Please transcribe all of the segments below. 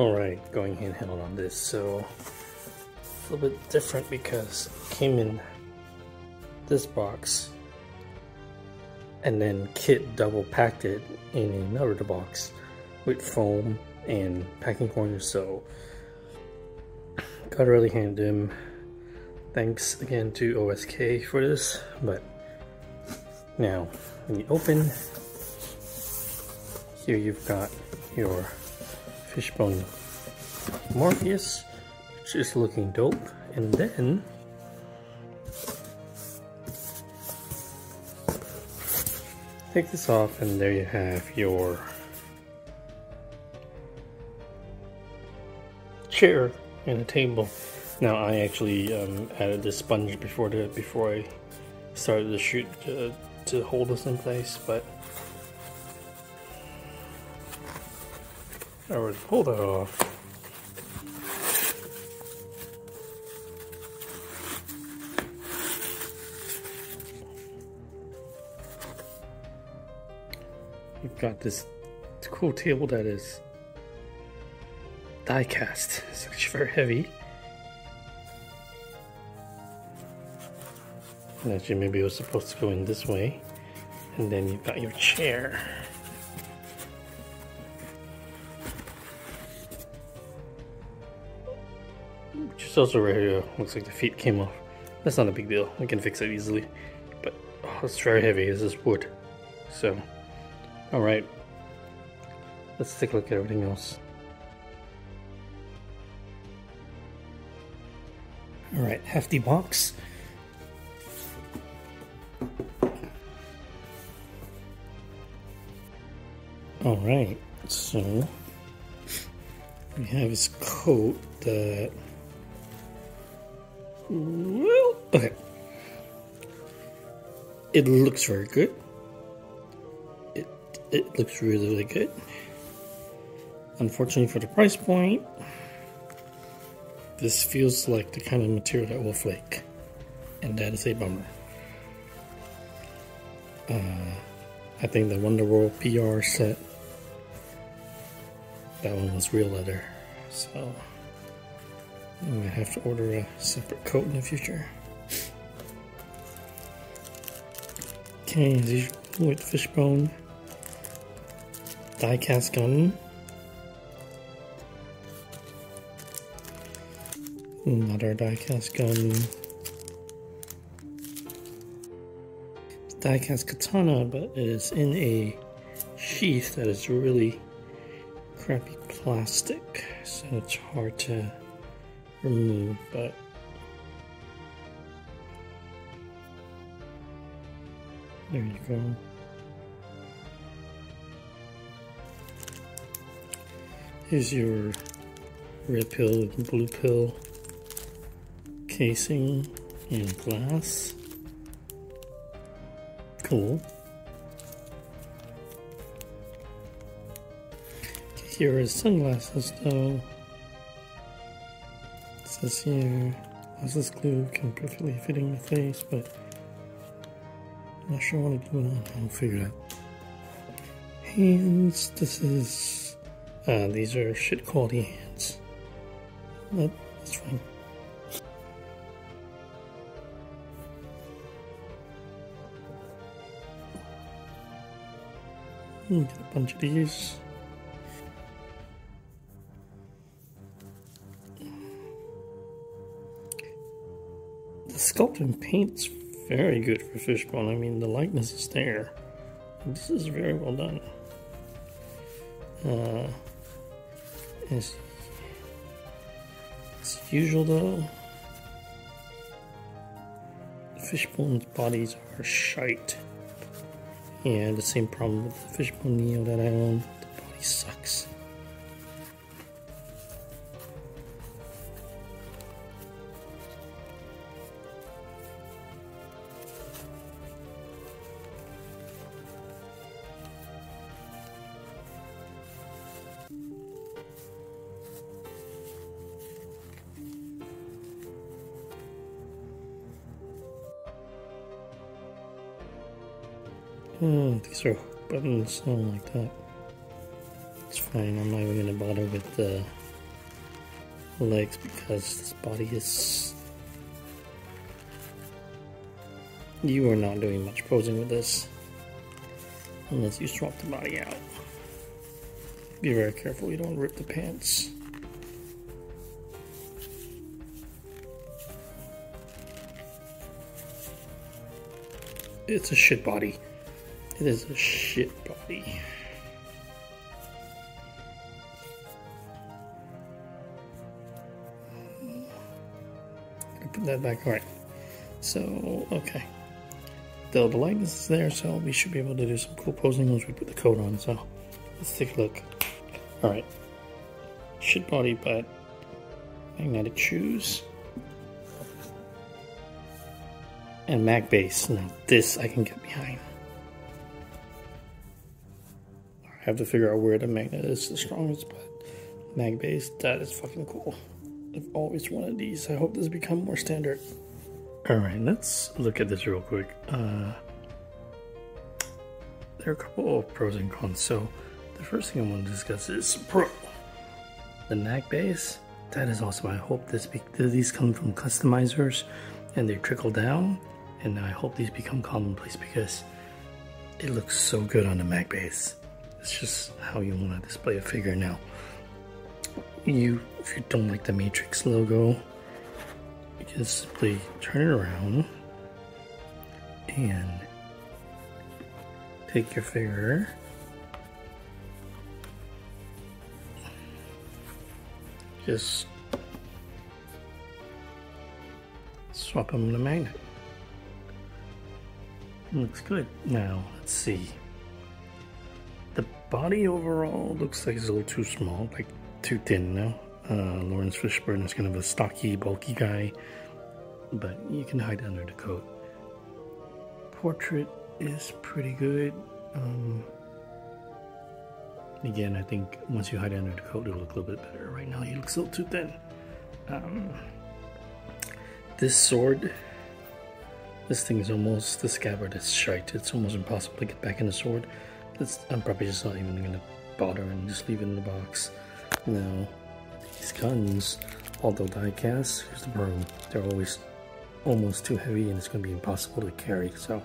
Alright, going handheld on this, so a little bit different because it came in this box and then Kit double packed it in another box with foam and packing corners so got really hand him thanks again to OSK for this but now when you open here you've got your fishbone Morpheus which is looking dope. And then take this off and there you have your chair and a table. Now I actually um, added the sponge before the before I started the shoot to, to hold this in place but I would pull that off got this cool table that is die cast. It's actually very heavy. And actually maybe it was supposed to go in this way. And then you've got your chair. Which is also right here. Looks like the feet came off. That's not a big deal. We can fix it easily. But oh, it's very heavy. This is wood. So Alright, let's take a look at everything else. Alright, hefty box. Alright, so we have his coat that. Well, okay. It looks very good it looks really, really good. Unfortunately for the price point, this feels like the kind of material that will flake. And that is a bummer. Uh, I think the Wonder World PR set, that one was real leather. So I might have to order a separate coat in the future. Okay, as usual with fishbone die-cast gun. Another die-cast gun. Die-cast katana, but it is in a sheath that is really crappy plastic, so it's hard to remove, but there you go. Here's your red pill and blue pill casing and glass. Cool. Here is sunglasses though. It says here, glasses glue can perfectly fit in your face, but I'm not sure what to do that. I'll figure it out. Hands, this is uh, these are shit quality hands. But that's fine. Hmm, get a bunch of these. The sculpt and paint's very good for Fishbone. I mean, the likeness is there. This is very well done. Uh, as, as usual though, Fishbone's bodies are shite. And the same problem with the Fishbone Neo that I own, the body sucks. Oh, these are buttons, I don't like that. It's fine, I'm not even gonna bother with the legs because this body is you are not doing much posing with this. Unless you swap the body out. Be very careful you don't rip the pants. It's a shit body it is a shit body put that back. All right. So, okay. The, the light is there, so we should be able to do some cool posing once we put the coat on. So, let's take a look. All right. Shit body, but magnetic shoes. And mag base. Now, this I can get behind. I have to figure out where the magnet is the strongest, but mag base, that is fucking cool. I've always wanted these. I hope this become more standard. Alright, let's look at this real quick. Uh, there are a couple of pros and cons. So, the first thing I want to discuss is pro. The mag base, that is awesome. I hope this be these come from customizers and they trickle down. And I hope these become commonplace because it looks so good on the mag base. It's just how you want to display a figure now you, if you don't like the Matrix logo, you can simply turn it around and take your figure just swap them the magnet. Looks good. Now, let's see. Body overall looks like it's a little too small, like too thin now. Uh, Laurence Fishburne is kind of a stocky, bulky guy, but you can hide under the coat. Portrait is pretty good. Um, again, I think once you hide under the coat, it'll look a little bit better. Right now, he looks a little too thin. Um, this sword, this thing is almost, the scabbard is shite. It's almost impossible to get back in the sword. I'm probably just not even to bother and just leave it in the box. Now, these guns, although die cast, here's the problem. They're always almost too heavy and it's to be impossible to carry, so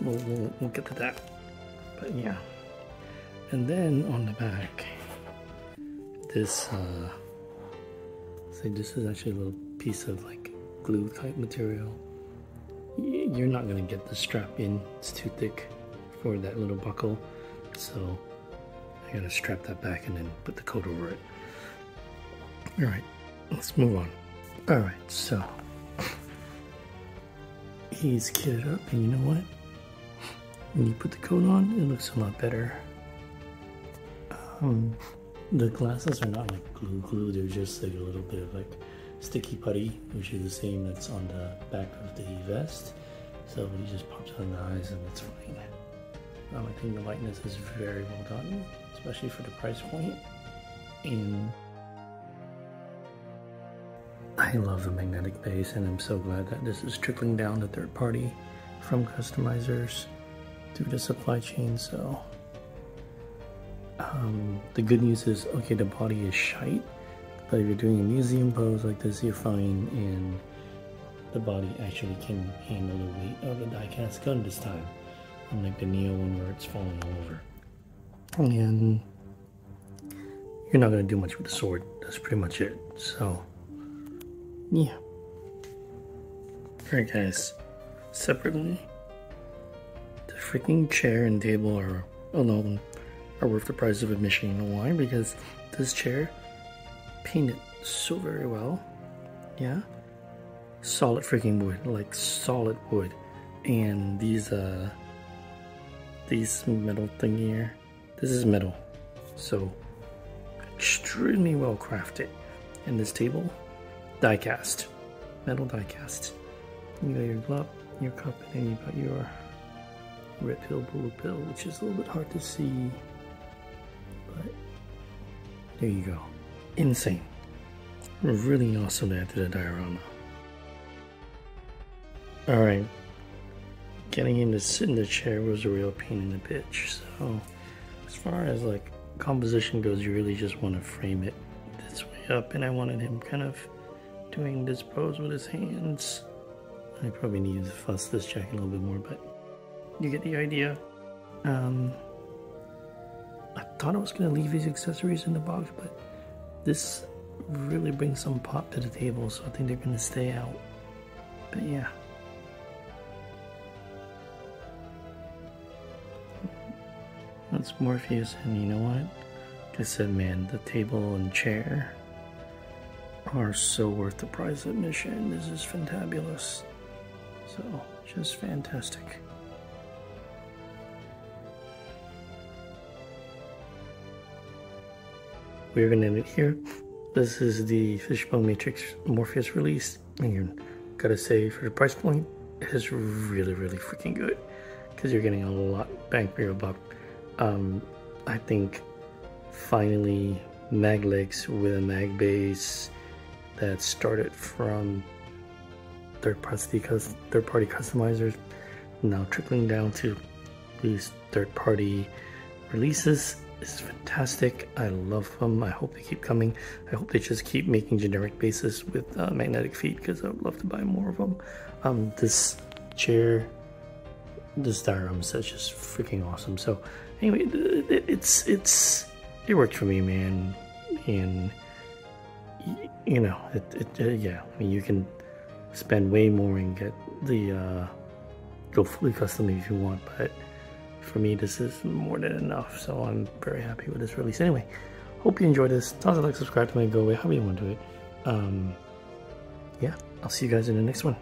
we'll, we'll, we'll get to that. But yeah. And then on the back, this, uh, see, this is actually a little piece of like glue type material. You're not to get the strap in, it's too thick for that little buckle. So I gotta strap that back and then put the coat over it. Alright, let's move on. Alright, so he's kitted up, and you know what? When you put the coat on, it looks a lot better. Um, the glasses are not like glue glue, they're just like a little bit of like sticky putty, which is the same that's on the back of the vest. So he just pops on the eyes and it's fine. Um, I think the lightness is very well done especially for the price point. And I love the magnetic base, and I'm so glad that this is trickling down to third party from customizers through the supply chain. So, um, the good news is okay, the body is shite, but if you're doing a museum pose like this, you're fine, and the body actually can handle the weight of the die cast gun this time, unlike the Neo one where it's falling all over and you're not going to do much with the sword. That's pretty much it. So, yeah. Alright, guys. Separately, the freaking chair and table are alone are worth the price of admission. You know why? Because this chair painted so very well. Yeah. Solid freaking wood, like solid wood. And these uh these metal thing here this is metal, so extremely well crafted. And this table, die cast, metal die cast. You got your glove, your cup, and you got your red pill, blue pill, which is a little bit hard to see, but there you go. Insane. Really awesome to add to the diorama. Alright, getting him to sit in the chair was a real pain in the bitch, so as far as like composition goes, you really just want to frame it this way up and I wanted him kind of doing this pose with his hands. I probably need to fuss this jacket a little bit more, but you get the idea. Um, I thought I was going to leave these accessories in the box, but this really brings some pop to the table, so I think they're going to stay out. But yeah. That's Morpheus, and you know what? I said, man, the table and chair are so worth the price of admission. This is fantabulous. So, just fantastic. We're gonna end it here. This is the Fishbone Matrix Morpheus release, and you gotta say, for the price point, it is really, really freaking good because you're getting a lot bang for your buck. Um, I think finally Maglex with a mag base that started from third party third party customizers now trickling down to these third party releases is fantastic. I love them. I hope they keep coming. I hope they just keep making generic bases with uh, magnetic feet because I would love to buy more of them. Um, this chair, this diorama set is just freaking awesome. So anyway, it, it's it's it worked for me, man, and you know, it, it, uh, yeah. I mean, you can spend way more and get the uh, go fully custom if you want, but for me, this is more than enough. So I'm very happy with this release. Anyway, hope you enjoyed this. Toss a like, subscribe to my go away, however you want to do it. Um, yeah, I'll see you guys in the next one.